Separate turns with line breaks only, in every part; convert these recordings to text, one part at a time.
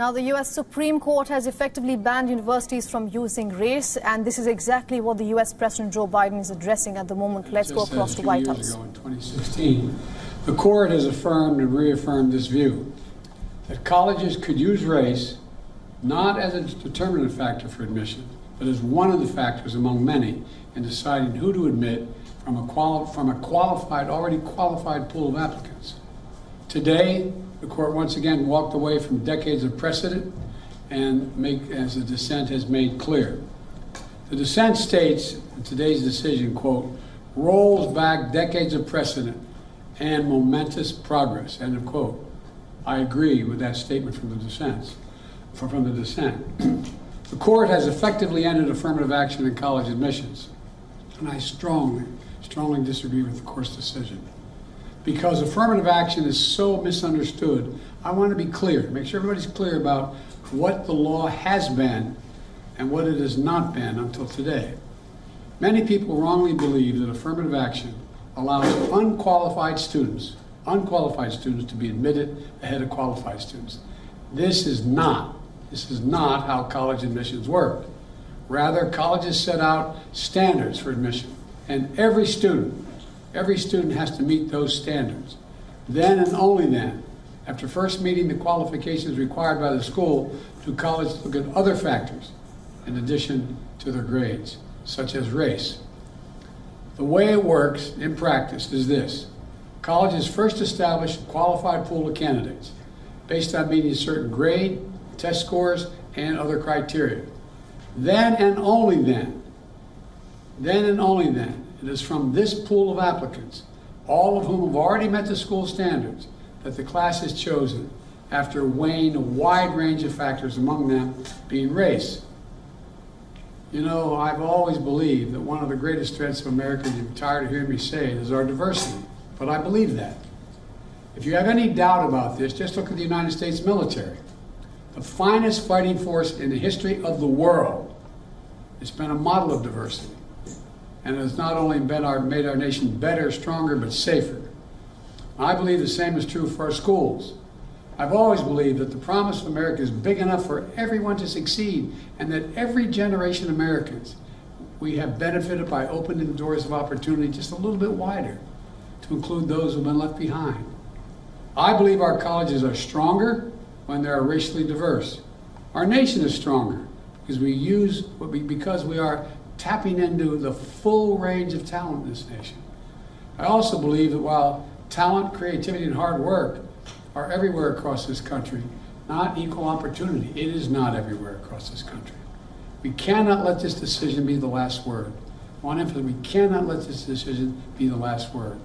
Now, the U.S. Supreme Court has effectively banned universities from using race, and this is exactly what the U.S. President Joe Biden is addressing at the moment. Let's go across the White House.
Ago in 2016, the court has affirmed and reaffirmed this view that colleges could use race not as a determinant factor for admission, but as one of the factors among many in deciding who to admit from a, quali- from a qualified, already qualified pool of applicants. Today, the court once again walked away from decades of precedent and make, as the dissent has made clear. The dissent states in today's decision, quote, rolls back decades of precedent and momentous progress, end of quote. I agree with that statement from the dissent. From the dissent. the court has effectively ended affirmative action in college admissions, and I strongly, strongly disagree with the court's decision because affirmative action is so misunderstood, I want to be clear, make sure everybody's clear about what the law has been and what it has not been until today. Many people wrongly believe that affirmative action allows unqualified students, unqualified students to be admitted ahead of qualified students. This is not, this is not how college admissions work. Rather, colleges set out standards for admission, and every student Every student has to meet those standards. Then and only then, after first meeting the qualifications required by the school, do colleges look at other factors in addition to their grades, such as race. The way it works in practice is this colleges first establish a qualified pool of candidates based on meeting certain grade, test scores, and other criteria. Then and only then, then and only then, it is from this pool of applicants, all of whom have already met the school standards, that the class is chosen after weighing a wide range of factors, among them being race. You know, I've always believed that one of the greatest threats of America, you're tired of hearing me say it, is our diversity. But I believe that. If you have any doubt about this, just look at the United States military. The finest fighting force in the history of the world. It's been a model of diversity and has not only been our, made our nation better, stronger, but safer. I believe the same is true for our schools. I've always believed that the promise of America is big enough for everyone to succeed, and that every generation of Americans we have benefited by opening the doors of opportunity just a little bit wider to include those who've been left behind. I believe our colleges are stronger when they are racially diverse. Our nation is stronger because we use because we are tapping into the full range of talent in this nation. I also believe that while talent, creativity, and hard work are everywhere across this country, not equal opportunity. It is not everywhere across this country. We cannot let this decision be the last word. I want to emphasize we cannot let this decision be the last word.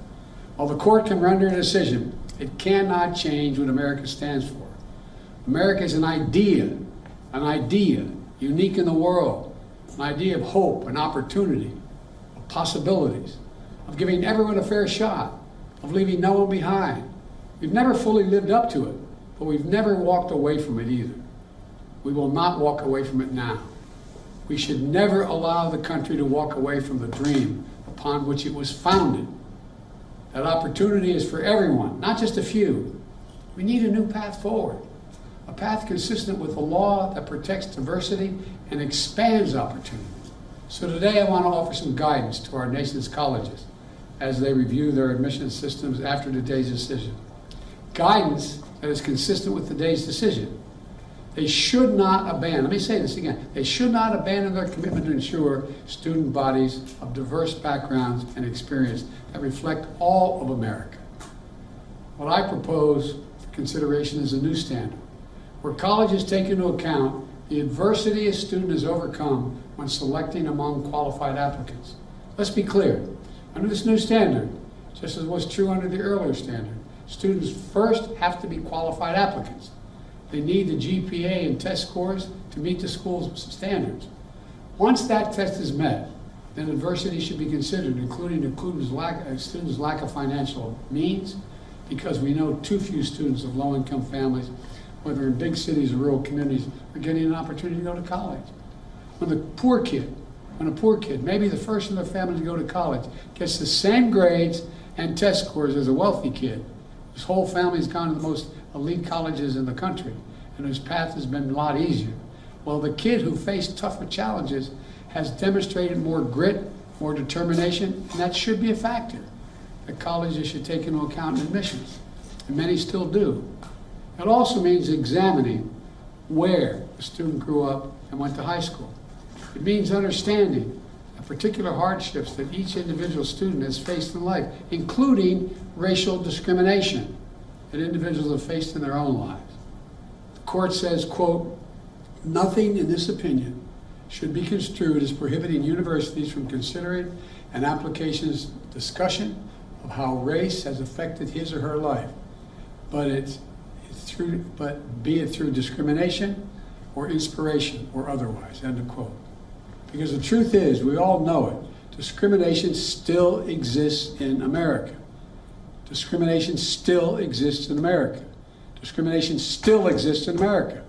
While the court can render a decision, it cannot change what America stands for. America is an idea, an idea unique in the world, an idea of hope and opportunity, of possibilities, of giving everyone a fair shot, of leaving no one behind. We've never fully lived up to it, but we've never walked away from it either. We will not walk away from it now. We should never allow the country to walk away from the dream upon which it was founded. That opportunity is for everyone, not just a few. We need a new path forward a path consistent with the law that protects diversity and expands opportunity. So today I want to offer some guidance to our nation's colleges as they review their admission systems after today's decision. Guidance that is consistent with today's decision. They should not abandon, let me say this again, they should not abandon their commitment to ensure student bodies of diverse backgrounds and experience that reflect all of America. What I propose for consideration is a new standard where colleges take into account the adversity a student has overcome when selecting among qualified applicants. Let's be clear. Under this new standard, just as was true under the earlier standard, students first have to be qualified applicants. They need the GPA and test scores to meet the school's standards. Once that test is met, then adversity should be considered, including a lack, a student's lack of financial means, because we know too few students of low-income families whether in big cities or rural communities, are getting an opportunity to go to college. When the poor kid, when a poor kid, maybe the first in their family to go to college, gets the same grades and test scores as a wealthy kid, his whole family's gone to the most elite colleges in the country, and whose path has been a lot easier. Well, the kid who faced tougher challenges has demonstrated more grit, more determination, and that should be a factor that colleges should take into account in admissions, and many still do. It also means examining where the student grew up and went to high school. It means understanding the particular hardships that each individual student has faced in life, including racial discrimination that individuals have faced in their own lives. The court says, quote, nothing in this opinion should be construed as prohibiting universities from considering an application's discussion of how race has affected his or her life, but it's through, but be it through discrimination or inspiration or otherwise. End of quote. Because the truth is, we all know it. Discrimination still exists in America. Discrimination still exists in America. Discrimination still exists in America.